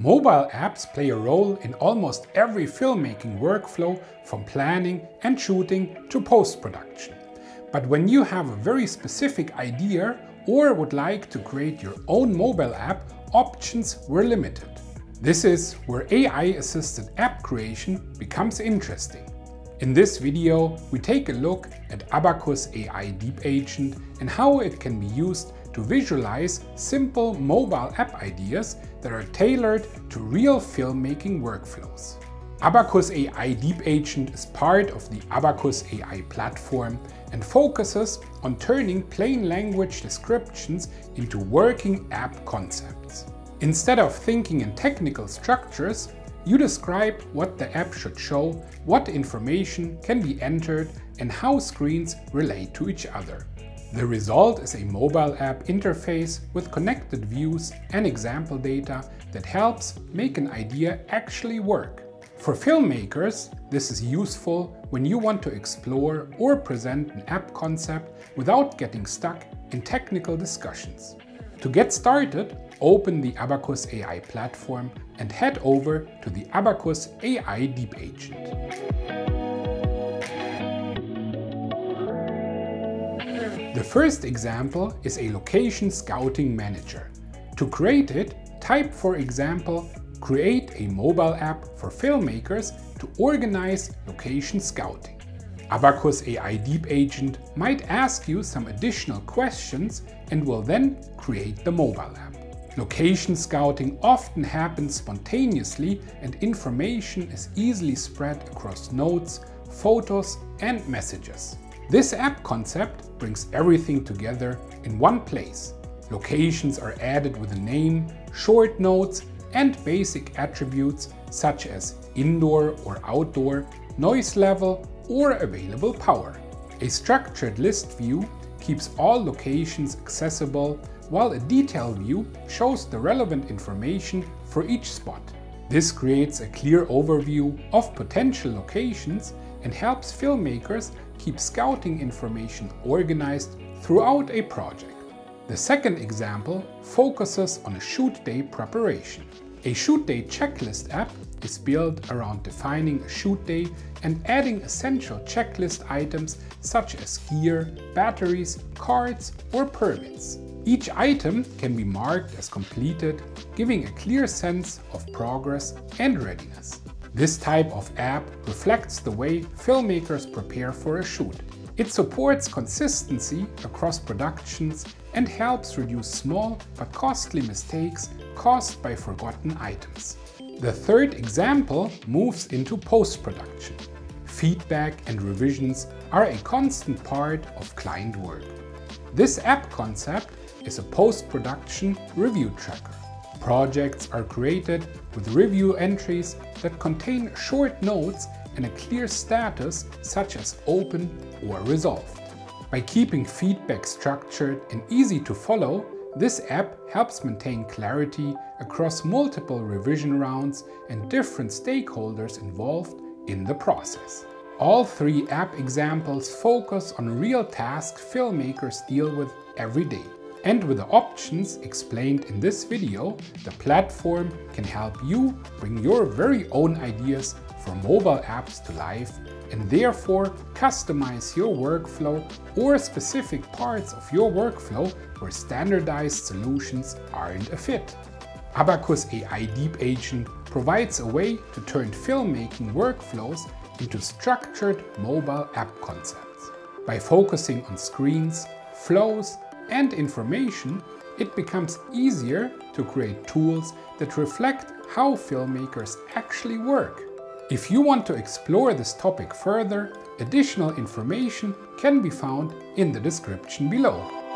Mobile apps play a role in almost every filmmaking workflow from planning and shooting to post-production. But when you have a very specific idea or would like to create your own mobile app, options were limited. This is where AI-assisted app creation becomes interesting. In this video, we take a look at Abacus AI Deep Agent and how it can be used to visualize simple mobile app ideas that are tailored to real filmmaking workflows. Abacus AI Deep Agent is part of the Abacus AI platform and focuses on turning plain language descriptions into working app concepts. Instead of thinking in technical structures, you describe what the app should show, what information can be entered and how screens relate to each other. The result is a mobile app interface with connected views and example data that helps make an idea actually work. For filmmakers, this is useful when you want to explore or present an app concept without getting stuck in technical discussions. To get started, open the Abacus AI platform and head over to the Abacus AI Deep Agent. The first example is a location scouting manager. To create it, type for example, create a mobile app for filmmakers to organize location scouting. Abacus AI Deep Agent might ask you some additional questions and will then create the mobile app. Location scouting often happens spontaneously and information is easily spread across notes, photos and messages. This app concept brings everything together in one place. Locations are added with a name, short notes and basic attributes such as indoor or outdoor, noise level or available power. A structured list view keeps all locations accessible, while a detail view shows the relevant information for each spot. This creates a clear overview of potential locations and helps filmmakers keep scouting information organized throughout a project. The second example focuses on a shoot day preparation. A shoot day checklist app is built around defining a shoot day and adding essential checklist items such as gear, batteries, cards or permits. Each item can be marked as completed, giving a clear sense of progress and readiness. This type of app reflects the way filmmakers prepare for a shoot. It supports consistency across productions and helps reduce small but costly mistakes caused by forgotten items. The third example moves into post-production. Feedback and revisions are a constant part of client work. This app concept is a post-production review tracker. Projects are created with review entries that contain short notes and a clear status such as open or resolved. By keeping feedback structured and easy to follow, this app helps maintain clarity across multiple revision rounds and different stakeholders involved in the process. All three app examples focus on real tasks filmmakers deal with every day. And with the options explained in this video, the platform can help you bring your very own ideas for mobile apps to life and therefore customize your workflow or specific parts of your workflow where standardized solutions aren't a fit. Abacus AI Deep Agent provides a way to turn filmmaking workflows into structured mobile app concepts. By focusing on screens, flows, and information, it becomes easier to create tools that reflect how filmmakers actually work. If you want to explore this topic further, additional information can be found in the description below.